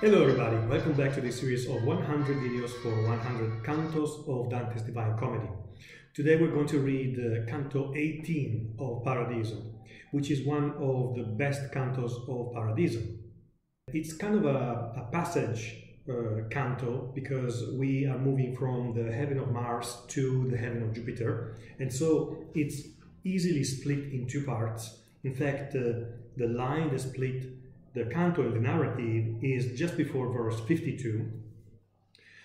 Hello everybody, welcome back to this series of 100 videos for 100 cantos of Dante's Divine Comedy. Today we're going to read uh, Canto 18 of Paradiso, which is one of the best cantos of Paradiso. It's kind of a, a passage uh, canto because we are moving from the heaven of Mars to the heaven of Jupiter, and so it's easily split in two parts. In fact, uh, the line that split the canto in the narrative is just before verse 52.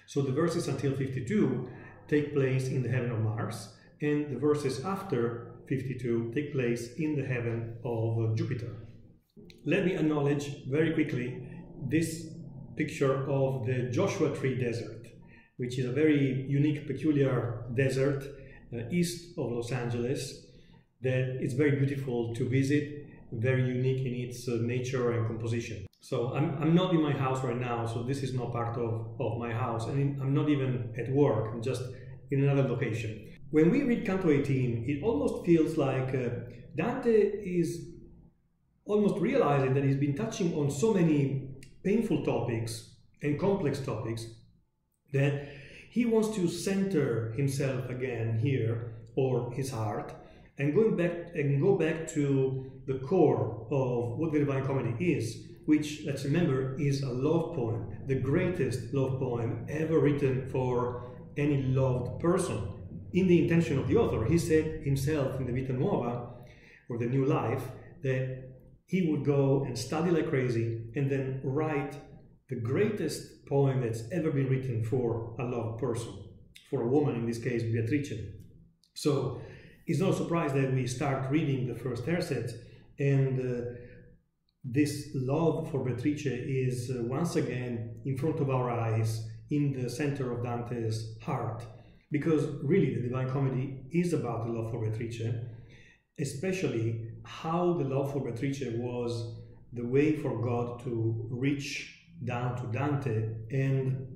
So the verses until 52 take place in the heaven of Mars, and the verses after 52 take place in the heaven of Jupiter. Let me acknowledge very quickly this picture of the Joshua Tree Desert, which is a very unique, peculiar desert uh, east of Los Angeles that is very beautiful to visit very unique in its uh, nature and composition. So I'm, I'm not in my house right now, so this is not part of, of my house, and I'm not even at work, I'm just in another location. When we read Canto 18, it almost feels like uh, Dante is almost realizing that he's been touching on so many painful topics and complex topics that he wants to center himself again here or his heart and going back and go back to the core of what the Divine Comedy is, which let's remember is a love poem, the greatest love poem ever written for any loved person. In the intention of the author, he said himself in the Vita Nuova, or the New Life, that he would go and study like crazy and then write the greatest poem that's ever been written for a loved person, for a woman, in this case, Beatrice. So it's no surprise that we start reading the first tercet and uh, this love for Beatrice is uh, once again in front of our eyes in the center of Dante's heart because really the Divine Comedy is about the love for Beatrice especially how the love for Beatrice was the way for God to reach down to Dante and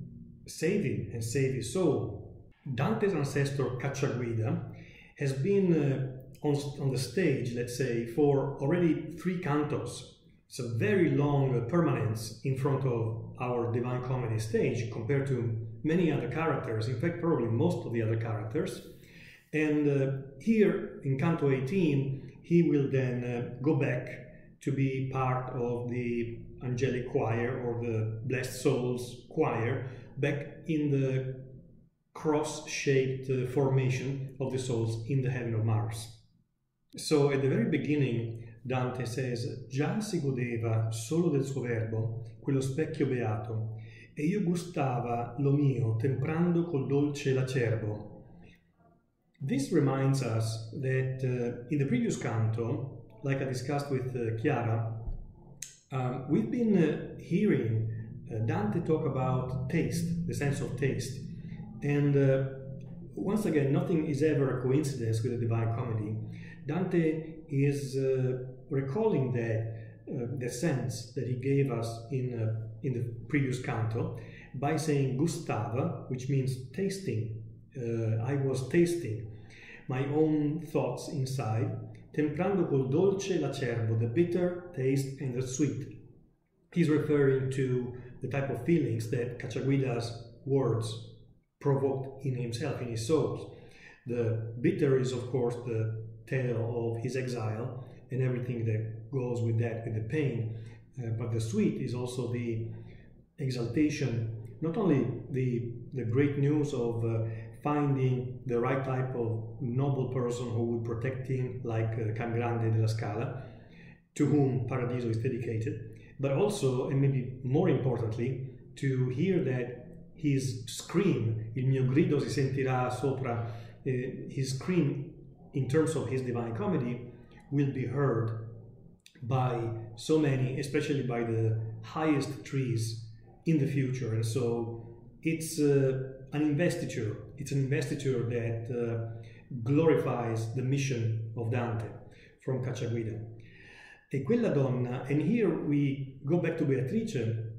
save him and save his soul. Dante's ancestor Cacciaguida has been uh, on, on the stage, let's say, for already three cantos. It's a very long permanence in front of our Divine Comedy stage compared to many other characters, in fact, probably most of the other characters. And uh, here in Canto 18, he will then uh, go back to be part of the angelic choir or the blessed souls choir back in the cross-shaped uh, formation of the souls in the heaven of Mars. So at the very beginning Dante says già si godeva solo del suo verbo quello specchio beato e io gustava lo mio temprando col dolce l'acerbo. This reminds us that uh, in the previous canto, like I discussed with uh, Chiara, um, we've been uh, hearing uh, Dante talk about taste, the sense of taste. And uh, once again, nothing is ever a coincidence with the Divine Comedy. Dante is uh, recalling that uh, the sense that he gave us in uh, in the previous canto by saying gustava, which means tasting. Uh, I was tasting my own thoughts inside, temprando col dolce l'acerbo, the bitter taste and the sweet. He's referring to the type of feelings that Cacciaguida's words provoked in himself, in his souls. The bitter is, of course, the tale of his exile and everything that goes with that, with the pain. Uh, but the sweet is also the exaltation, not only the, the great news of uh, finding the right type of noble person who would protect him, like uh, Can Grande della Scala, to whom Paradiso is dedicated, but also, and maybe more importantly, to hear that his scream, il mio grido si sentirà sopra, uh, his scream in terms of his divine comedy will be heard by so many, especially by the highest trees in the future. And so it's uh, an investiture, it's an investiture that uh, glorifies the mission of Dante from Cacciaguida. E quella donna, and here we go back to Beatrice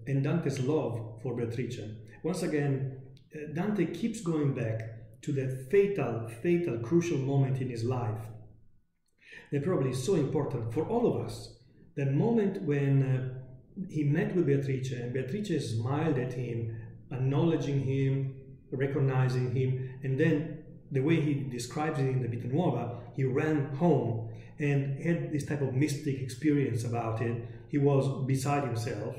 and Dante's love for Beatrice. Once again, uh, Dante keeps going back to that fatal, fatal, crucial moment in his life that probably is so important for all of us. That moment when uh, he met with Beatrice, and Beatrice smiled at him, acknowledging him, recognizing him, and then the way he describes it in the Vita Nuova, he ran home and had this type of mystic experience about it. He was beside himself.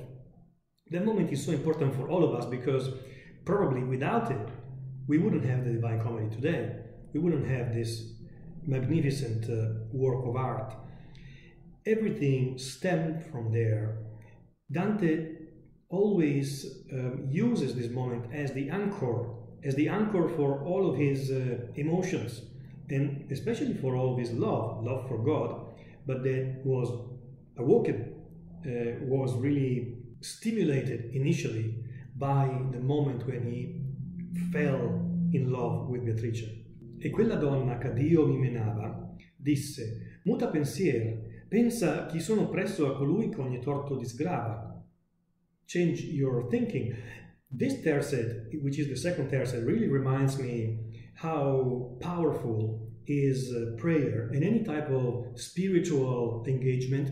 That moment is so important for all of us because probably without it, we wouldn't have the Divine Comedy today. We wouldn't have this magnificent uh, work of art. Everything stemmed from there. Dante always um, uses this moment as the anchor, as the anchor for all of his uh, emotions, and especially for all of his love, love for God, but that was awoken, uh, was really stimulated initially by the moment when he fell in love with Beatrice. E quella donna che Dio mi menava disse: Muta pensier, pensa chi sono presso a colui che ogni torto disgrava. Change your thinking. This tercet, which is the second tercet, really reminds me how powerful is uh, prayer and any type of spiritual engagement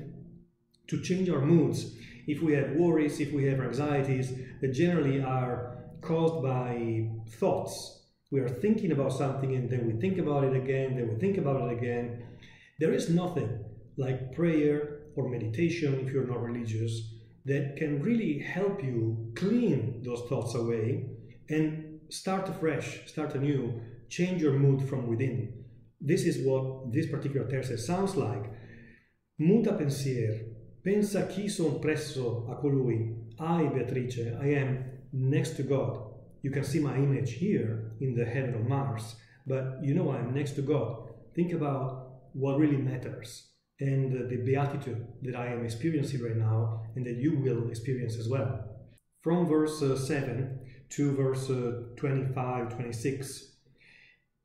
to change our moods. If we have worries, if we have anxieties that generally are caused by thoughts, we are thinking about something and then we think about it again, then we think about it again. There is nothing like prayer or meditation, if you're not religious, that can really help you clean those thoughts away and start afresh, start anew, change your mood from within. This is what this particular terce sounds like. Muta pensier, pensa chi son presso a colui. I, Beatrice, I am next to God. You can see my image here in the heaven of Mars, but you know I'm next to God. Think about what really matters and the beatitude that I am experiencing right now and that you will experience as well. From verse uh, 7 to verse uh, 25, 26,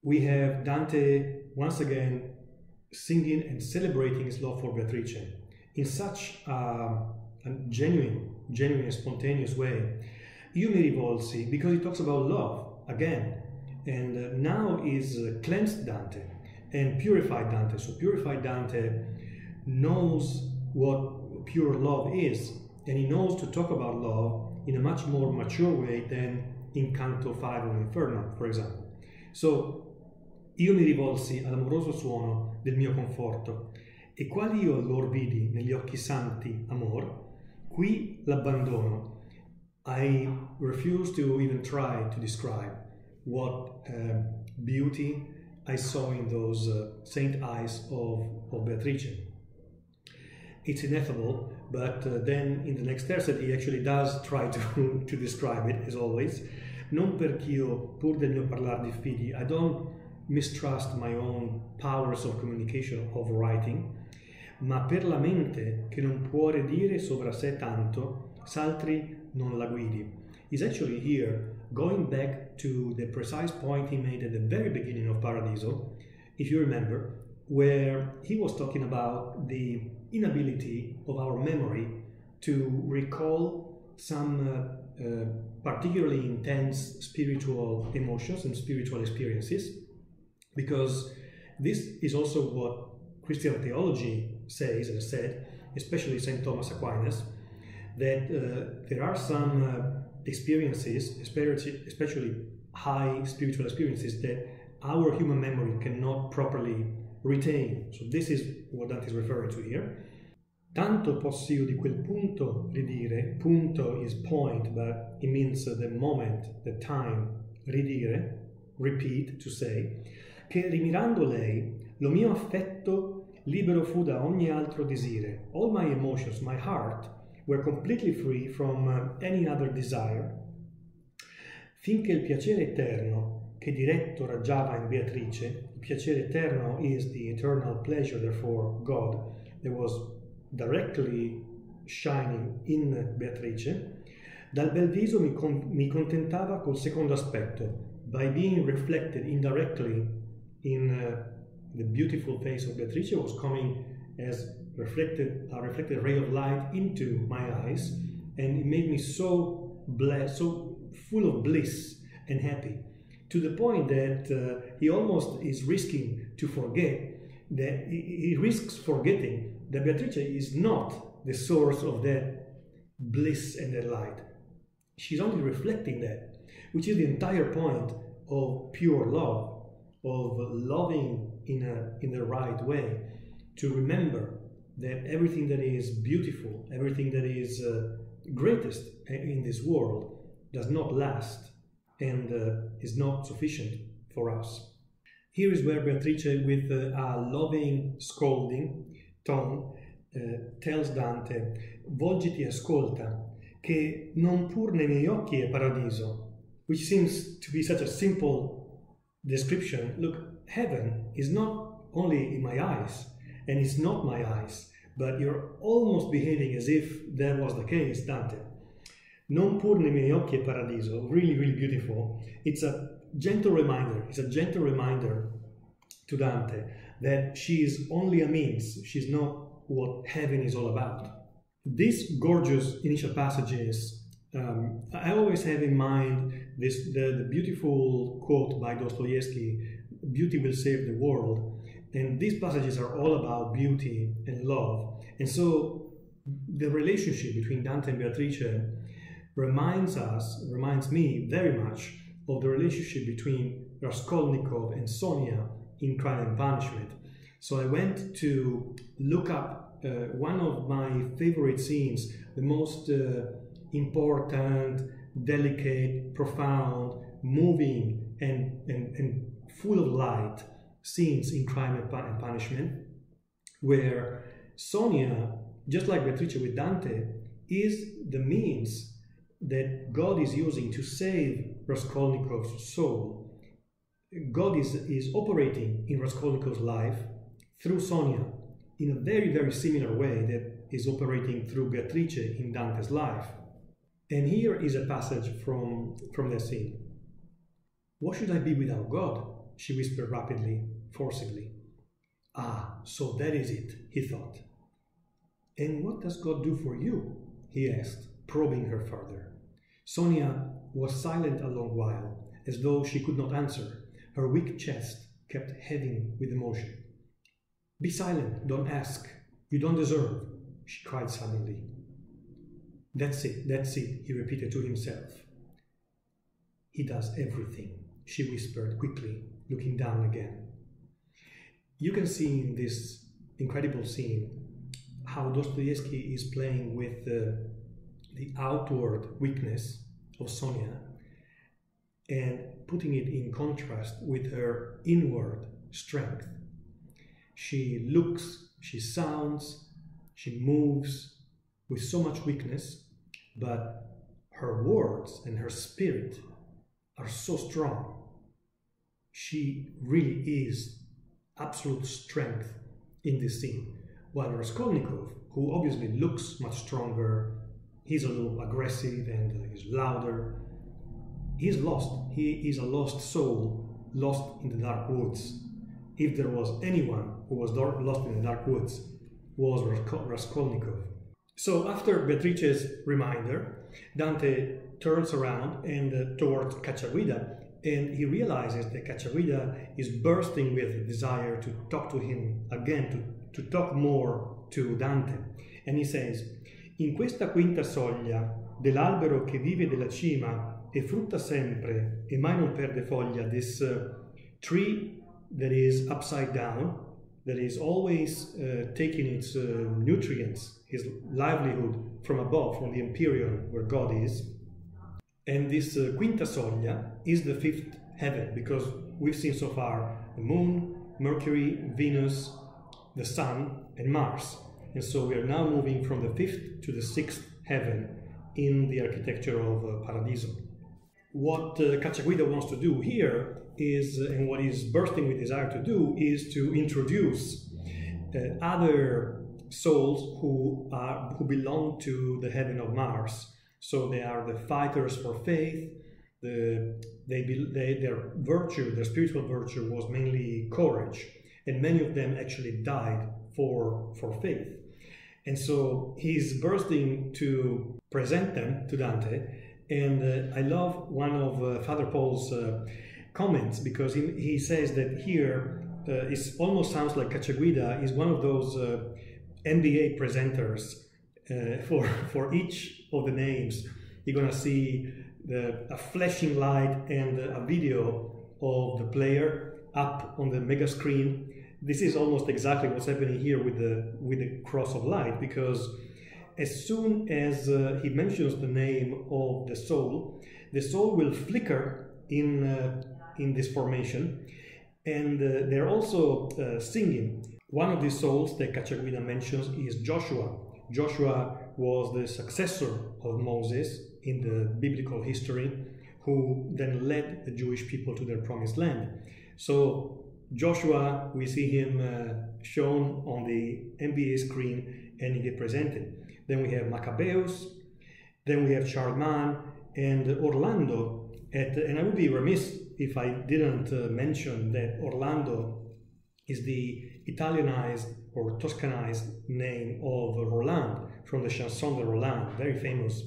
we have Dante once again singing and celebrating his love for Beatrice in such uh, a genuine, genuine, spontaneous way. Io mi rivolsi because he talks about love again, and uh, now is uh, cleansed Dante and purified Dante. So purified Dante knows what pure love is, and he knows to talk about love in a much more mature way than in Canto 5 of Inferno, for example. So, io mi rivolsi all'amoroso suono del mio conforto, e quali io allora vidi negli occhi santi amor, qui l'abbandono. I refuse to even try to describe what uh, beauty I saw in those uh, saint eyes of, of Beatrice it's ineffable, but uh, then in the next tercet he actually does try to, to describe it, as always. Non perch'io, pur del mio parlar diffidi, I don't mistrust my own powers of communication, of writing, ma per la mente che non può redire sovra sé tanto, s'altri non la guidi. Is actually here going back to the precise point he made at the very beginning of Paradiso, if you remember, where he was talking about the inability of our memory to recall some uh, uh, particularly intense spiritual emotions and spiritual experiences, because this is also what Christian theology says and said, especially St. Thomas Aquinas, that uh, there are some uh, experiences, especially, high spiritual experiences, that our human memory cannot properly retain. So this is what Dante is referring to here. Tanto posso di quel punto ridire, punto is point, but it means the moment, the time, ridire, repeat, to say, che rimirando lei, lo mio affetto libero fu da ogni altro desire. All my emotions, my heart, were completely free from uh, any other desire, finché il piacere eterno che diretto raggiava in Beatrice, il piacere eterno is the eternal pleasure, therefore God, there was directly shining in Beatrice, dal bel viso mi, con- mi contentava col secondo aspetto, by being reflected indirectly in uh, the beautiful face of Beatrice was coming as reflected a reflected ray of light into my eyes, and it made me so blessed, so full of bliss and happy, to the point that uh, he almost is risking to forget that he, risks forgetting that Beatrice is not the source of that bliss and delight. She's only reflecting that, which is the entire point of pure love, of loving in, a, in the right way, to remember that everything that is beautiful, everything that is uh, greatest in this world does not last and uh, is not sufficient for us. Here is where Beatrice, with uh, a loving scolding tone, uh, tells Dante, volgiti ascolta, che non pur nei miei occhi è paradiso, which seems to be such a simple description. Look, heaven is not only in my eyes, and it's not my eyes, but you're almost behaving as if that was the case, Dante. Non pur nei miei occhi è paradiso, really, really beautiful. It's a gentle reminder, it's a gentle reminder to Dante that she is only a means, she's not what heaven is all about. These gorgeous initial passages, um, I always have in mind this the, the beautiful quote by Dostoevsky, beauty will save the world. And these passages are all about beauty and love. And so the relationship between Dante and Beatrice reminds us, reminds me very much of the relationship between Raskolnikov and Sonia in Crime and Punishment. So I went to look up uh, one of my favorite scenes, the most uh, important, delicate, profound, moving, and, and, and full of light scenes in Crime and Punishment, where Sonia, just like Beatrice with Dante, is the means that God is using to save Raskolnikov's soul. God is, is operating in Raskolnikov's life through Sonia in a very, very similar way that is operating through Beatrice in Dante's life. And here is a passage from, from the scene. What should I be without God? She whispered rapidly, forcibly. Ah, so that is it, he thought. And what does God do for you? he asked, probing her further. Sonia was silent a long while, as though she could not answer. Her weak chest kept heaving with emotion. Be silent, don't ask. You don't deserve, she cried suddenly. That's it, that's it, he repeated to himself. He does everything, she whispered quickly, looking down again. You can see in this incredible scene how Dostoevsky is playing with uh, the outward weakness of Sonia and putting it in contrast with her inward strength. She looks, she sounds, she moves with so much weakness, but her words and her spirit are so strong. She really is absolute strength in this scene. While Raskolnikov, who obviously looks much stronger, he's a little aggressive and uh, he's louder. He's lost. He is a lost soul, lost in the dark woods. If there was anyone who was lost in the dark woods, was Raskolnikov. So after Beatrice's reminder, Dante turns around and uh, towards Cacciaguida, and he realizes that Cacciaguida is bursting with desire to talk to him again, to, to talk more to Dante. And he says, In questa quinta soglia dell'albero che vive della cima e frutta sempre e mai non perde foglia, this uh, tree that is upside down, that is always uh, taking its uh, nutrients, his livelihood from above, from the empyrean where God is. And this uh, quinta soglia is the fifth heaven because we've seen so far the moon, Mercury, Venus, the sun, and Mars. And so we are now moving from the fifth to the sixth heaven in the architecture of uh, Paradiso. What uh, Cacciaguida wants to do here is, uh, and what he's bursting with desire to do, is to introduce uh, other souls who are who belong to the heaven of Mars. So they are the fighters for faith. The, they, they, their virtue, their spiritual virtue, was mainly courage, and many of them actually died for for faith. And so he's bursting to present them to Dante. And uh, I love one of uh, Father Paul's uh, comments because he, he says that here uh, it almost sounds like Cacciaguida is one of those uh, NBA presenters uh, for for each of the names, you're gonna see the, a flashing light and a video of the player up on the mega screen. This is almost exactly what's happening here with the with the cross of light because as soon as uh, he mentions the name of the soul, the soul will flicker in uh, in this formation, and uh, they're also uh, singing. One of these souls that Cacciaguida mentions is Joshua. Joshua was the successor of Moses in the biblical history, who then led the Jewish people to their promised land. So Joshua, we see him uh, shown on the NBA screen and he get presented. Then we have Maccabeus, then we have Charlemagne and Orlando. At, and I would be remiss if I didn't uh, mention that Orlando is the Italianized or Toscanized name of Roland from the Chanson de Roland, very famous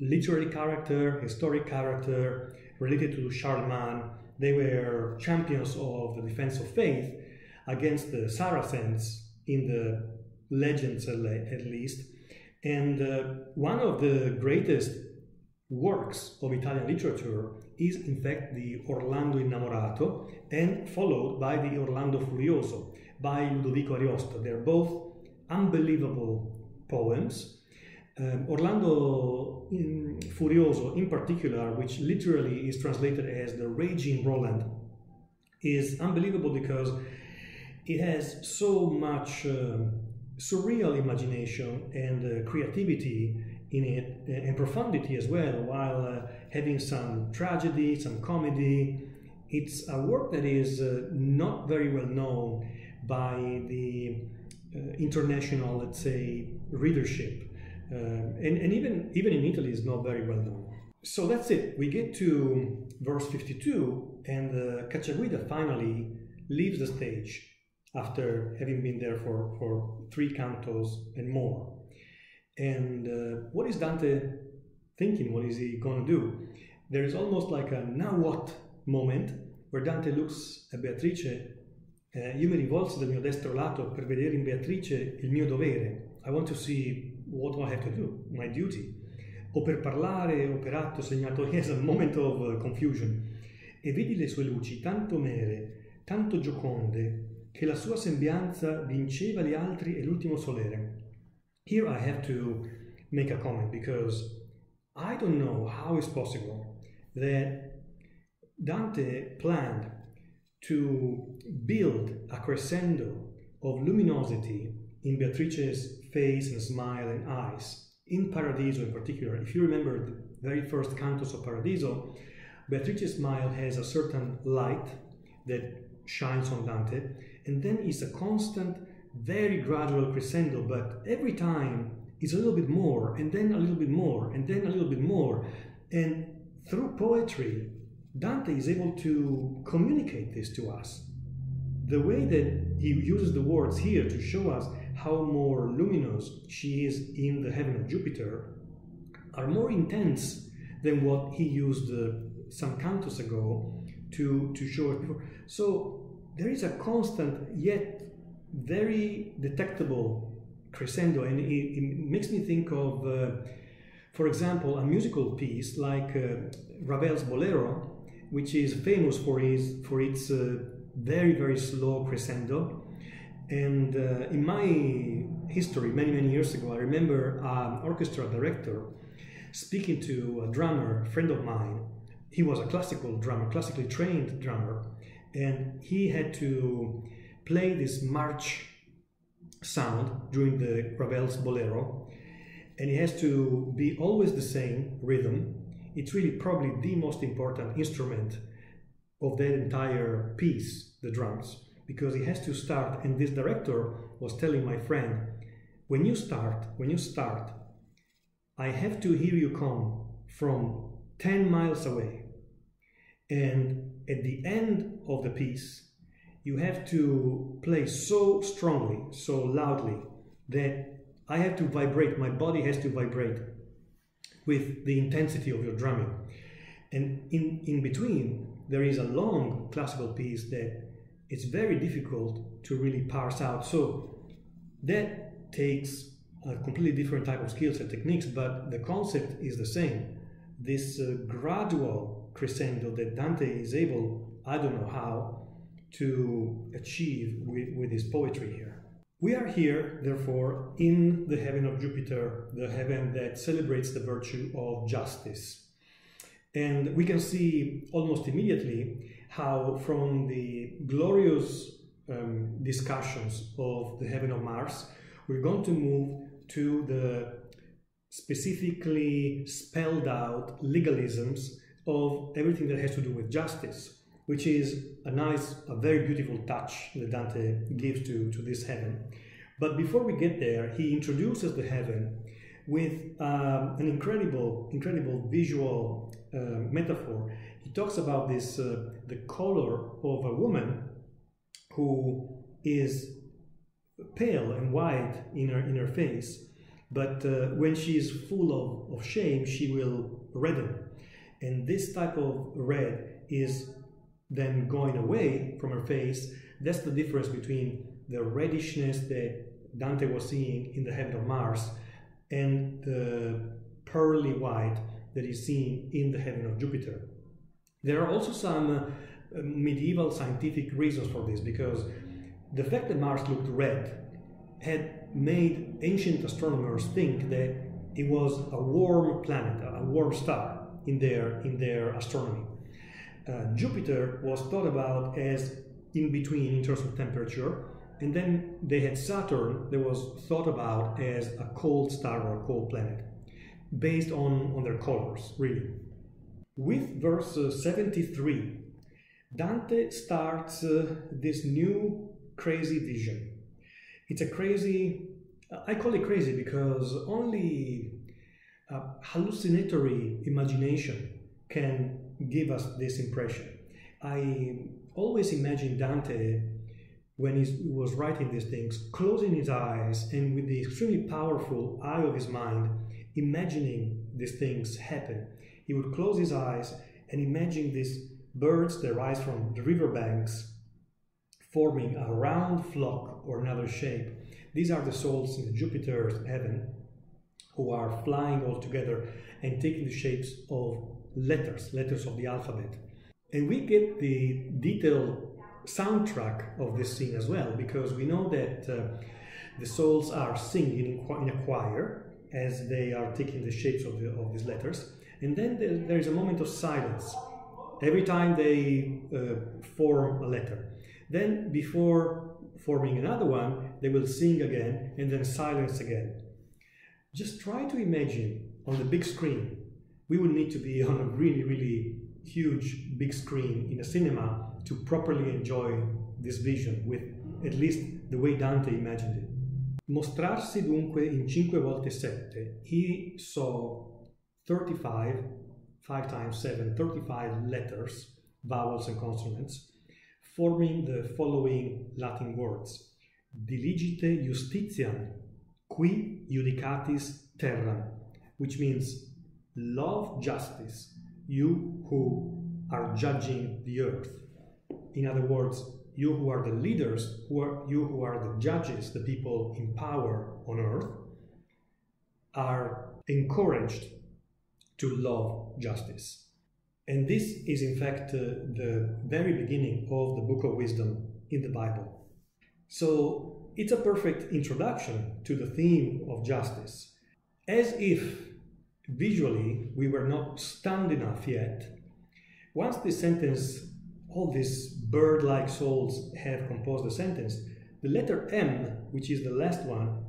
literary character, historic character related to Charlemagne. They were champions of the defense of faith against the Saracens in the legends at least. And uh, one of the greatest works of Italian literature is in fact the Orlando Innamorato and followed by the Orlando Furioso by Ludovico Ariosto. They're both unbelievable poems. Um, Orlando in Furioso, in particular, which literally is translated as the Raging Roland, is unbelievable because it has so much uh, surreal imagination and uh, creativity in it uh, and profundity as well, while uh, having some tragedy, some comedy. It's a work that is uh, not very well known by the uh, international, let's say, readership. Um, and, and even, even in Italy is not very well known. So that's it. We get to verse 52, and uh, Cacciaguida finally leaves the stage after having been there for, for three cantos and more. And uh, what is Dante thinking? What is he going to do? There is almost like a now what moment where Dante looks at Beatrice. Uh, io mi rivolsi dal mio destro lato per vedere in Beatrice il mio dovere. I want to see what I have to do, my duty. O per parlare o per atto segnato, has a moment of uh, confusion. E vedi le sue luci tanto mere, tanto gioconde, che la sua sembianza vinceva gli altri e l'ultimo solere. Here I have to make a comment because I don't know how it's possible that Dante planned to build a crescendo of luminosity in Beatrice's face and smile and eyes. In Paradiso, in particular, if you remember the very first cantos of Paradiso, Beatrice's smile has a certain light that shines on Dante, and then it's a constant, very gradual crescendo, but every time it's a little bit more, and then a little bit more, and then a little bit more. And through poetry, Dante is able to communicate this to us. The way that he uses the words here to show us how more luminous she is in the heaven of Jupiter are more intense than what he used uh, some cantos ago to, to show us before. So there is a constant yet very detectable crescendo, and it, it makes me think of, uh, for example, a musical piece like uh, Ravel's Bolero, which is famous for, his, for its uh, very, very slow crescendo and uh, in my history, many, many years ago, I remember an orchestra director speaking to a drummer, a friend of mine. He was a classical drummer, classically trained drummer, and he had to play this march sound during the Ravel's Bolero, and it has to be always the same rhythm. It's really probably the most important instrument of that entire piece, the drums because it has to start. And this director was telling my friend, when you start, when you start, I have to hear you come from 10 miles away. And at the end of the piece, you have to play so strongly, so loudly, that I have to vibrate, my body has to vibrate with the intensity of your drumming. And in, in between, there is a long classical piece that it's very difficult to really parse out. So that takes a completely different type of skills and techniques, but the concept is the same. This uh, gradual crescendo that Dante is able, I don't know how, to achieve with, with his poetry here. We are here, therefore, in the heaven of Jupiter, the heaven that celebrates the virtue of justice. And we can see almost immediately how, from the glorious um, discussions of the heaven of Mars, we're going to move to the specifically spelled out legalisms of everything that has to do with justice, which is a nice, a very beautiful touch that Dante gives to, to this heaven. But before we get there, he introduces the heaven with um, an incredible, incredible visual uh, metaphor. He talks about this, uh, the color of a woman who is pale and white in her in her face, but uh, when she is full of, of shame, she will redden, and this type of red is then going away from her face. That's the difference between the reddishness that Dante was seeing in the heaven of Mars and the pearly white that is seen in the heaven of Jupiter. There are also some uh, medieval scientific reasons for this because the fact that Mars looked red had made ancient astronomers think that it was a warm planet, a warm star in their, in their astronomy. Uh, Jupiter was thought about as in between in terms of temperature, and then they had Saturn that was thought about as a cold star or a cold planet, based on, on their colors, really. With verse uh, 73, Dante starts uh, this new crazy vision. It's a crazy, I call it crazy because only hallucinatory imagination can give us this impression. I always imagine Dante when he was writing these things, closing his eyes and with the extremely powerful eye of his mind, imagining these things happen. He would close his eyes and imagine these birds that rise from the riverbanks forming a round flock or another shape. These are the souls in Jupiter's heaven who are flying all together and taking the shapes of letters, letters of the alphabet. And we get the detailed soundtrack of this scene as well, because we know that uh, the souls are singing in, a choir as they are taking the shapes of, the, of these letters, and then there, there is a moment of silence every time they uh, form a letter. Then, before forming another one, they will sing again and then silence again. Just try to imagine on the big screen. We would need to be on a really, really huge big screen in a cinema to properly enjoy this vision with at least the way Dante imagined it. Mostrarsi dunque in cinque volte sette, he saw 35, 5 times 7, 35 letters, vowels and consonants, forming the following Latin words. Diligite justitiam, qui judicatis terram, which means love justice, you who are judging the earth. In other words, you who are the leaders, who are, you who are the judges, the people in power on earth, are encouraged to love justice. And this is, in fact, uh, the very beginning of the Book of Wisdom in the Bible. So it's a perfect introduction to the theme of justice, as if visually we were not stunned enough yet. Once this sentence all these bird-like souls have composed the sentence, the letter M, which is the last one,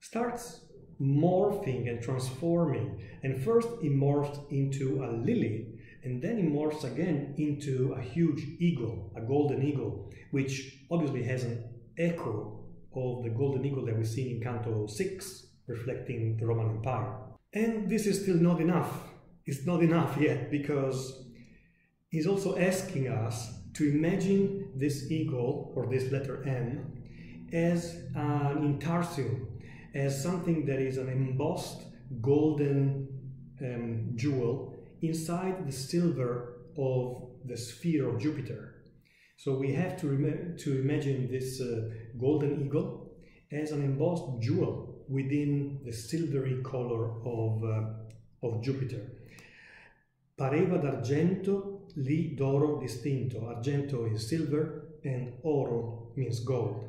starts morphing and transforming. And first it morphs into a lily, and then it morphs again into a huge eagle, a golden eagle, which obviously has an echo of the golden eagle that we see in Canto 6, reflecting the Roman Empire. And this is still not enough. It's not enough yet because he's also asking us to imagine this eagle or this letter M as an intarsium, as something that is an embossed golden um, jewel inside the silver of the sphere of Jupiter. So we have to, remember to imagine this uh, golden eagle as an embossed jewel within the silvery color of, uh, of Jupiter. Pareva d'argento, lì d'oro distinto. Argento is silver and oro means gold.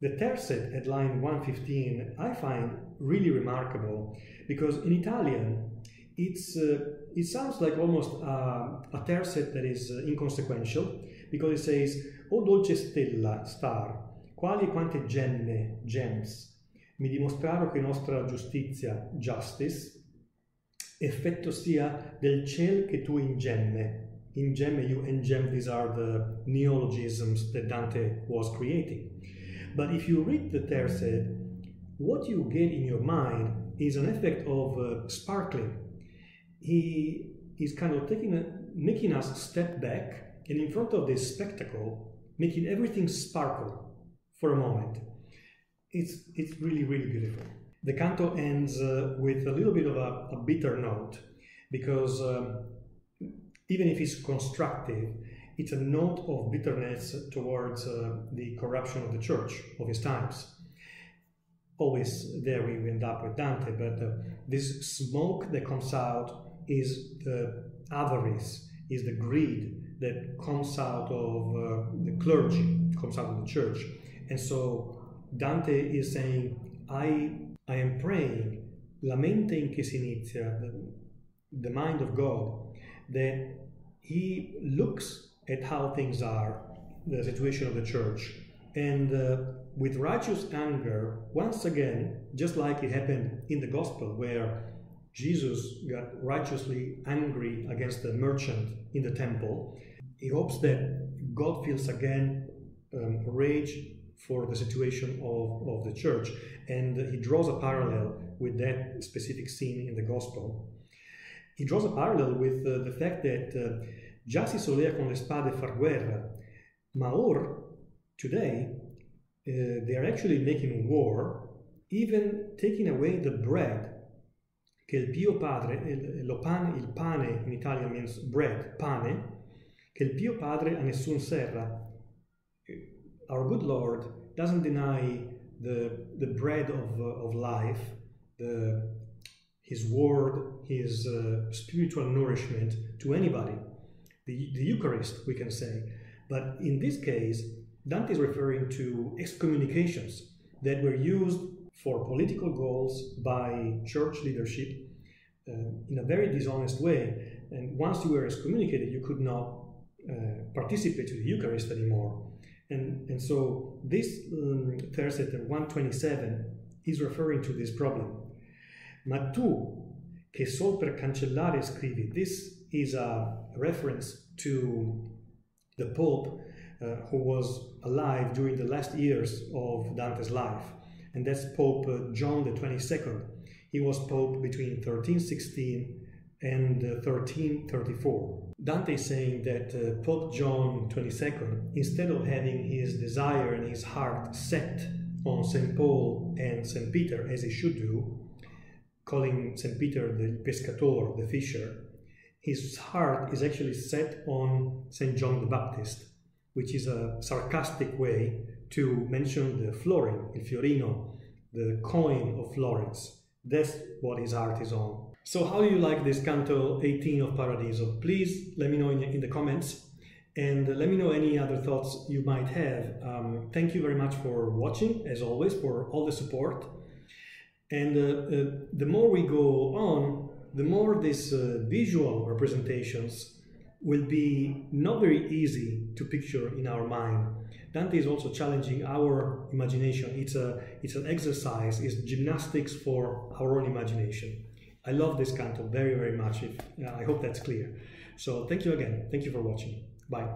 The tercet at line 115 I find really remarkable because in Italian it's, uh, it sounds like almost uh, a tercet that is uh, inconsequential because it says O dolce stella, star, quali quante gemme, gems, mi dimostraro che nostra giustizia, justice, effetto sia del ciel che tu ingemme. Ingemme, you engem, these are the neologisms that Dante was creating. But if you read the tercet, what you get in your mind is an effect of uh, sparkling. He is kind of taking a, making us step back and in front of this spectacle, making everything sparkle for a moment. It's, it's really, really beautiful. The canto ends uh, with a little bit of a, a bitter note because um, even if it's constructive, it's a note of bitterness towards uh, the corruption of the church of his times. Always there we end up with Dante, but uh, this smoke that comes out is the avarice, is the greed that comes out of uh, the clergy, comes out of the church. And so Dante is saying, I, I am praying, la mente in che si inizia, the, the mind of God, that he looks at how things are, the situation of the church, and uh, with righteous anger, once again, just like it happened in the gospel, where Jesus got righteously angry against the merchant in the temple, he hopes that God feels again um, rage for the situation of, of the church. And he draws a parallel with that specific scene in the gospel. He draws a parallel with uh, the fact that uh, già si solea con le spade far guerra, ma or, today, uh, they are actually making war, even taking away the bread che il Pio Padre, il, lo pane, il pane in Italian means bread, pane, che il Pio Padre a nessun serra. Our good Lord doesn't deny the, the bread of, uh, of life, the, his word, his uh, spiritual nourishment to anybody. The, the Eucharist, we can say. But in this case, Dante is referring to excommunications that were used for political goals by church leadership uh, in a very dishonest way. And once you were excommunicated, you could not uh, participate to the Eucharist anymore. And, and so this um, Tercet 127 is referring to this problem. Ma tu, che sol per cancellare scrivi, this is a reference to the Pope uh, who was alive during the last years of Dante's life and that's Pope uh, John the 22nd. He was Pope between 1316 and 1334. Dante is saying that uh, Pope John XXII, instead of having his desire and his heart set on St. Paul and St. Peter, as he should do, calling St. Peter the pescator, the fisher, his heart is actually set on St. John the Baptist, which is a sarcastic way to mention the florin, il fiorino, the coin of Florence. That's what his heart is on. So how do you like this Canto 18 of Paradiso? Please let me know in, in the comments and let me know any other thoughts you might have. Um, thank you very much for watching, as always, for all the support. And uh, uh, the more we go on, the more these uh, visual representations will be not very easy to picture in our mind. Dante is also challenging our imagination. It's, a, it's an exercise, it's gymnastics for our own imagination. I love this canto very, very much. If, I hope that's clear. So thank you again. Thank you for watching. Bye.